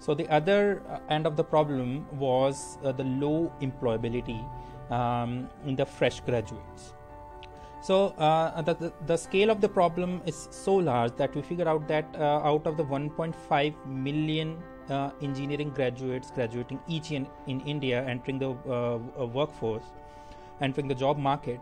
So the other uh, end of the problem was uh, the low employability um, in the fresh graduates. So uh, the, the, scale of the problem is so large that we figure out that uh, out of the 1.5 million uh, engineering graduates graduating each in, in India entering the uh, workforce, entering the job market,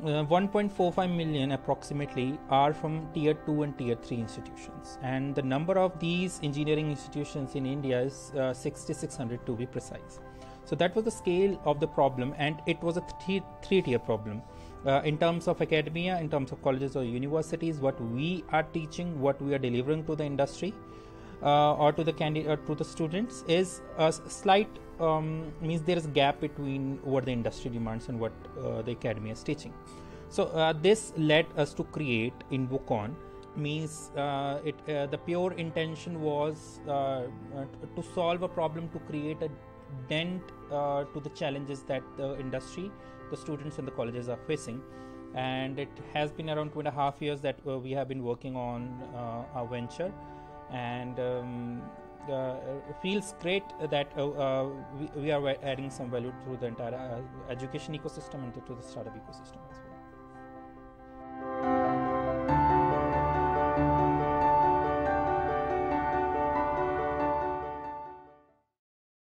uh, 1.45 million approximately are from tier 2 and tier 3 institutions. And the number of these engineering institutions in india is uh, 6600 to be precise. So that was the scale of the problem and it was a three, three tier problem. Uh, in terms of academia in terms of colleges or universities what we are teaching what we are delivering to the industry uh, or to the candidate to the students is a slight um, means there is a gap between what the industry demands and what uh, the academy is teaching. So uh, this led us to create Innvocon means uh, it uh, the pure intention was uh, to solve a problem to create a dent to the challenges that the industry the students and the colleges are facing. And it has been around two and a half years that we have been working on our venture and um, uh, feels great that uh, uh, we, we, are adding some value to the entire education ecosystem and to the startup ecosystem as well.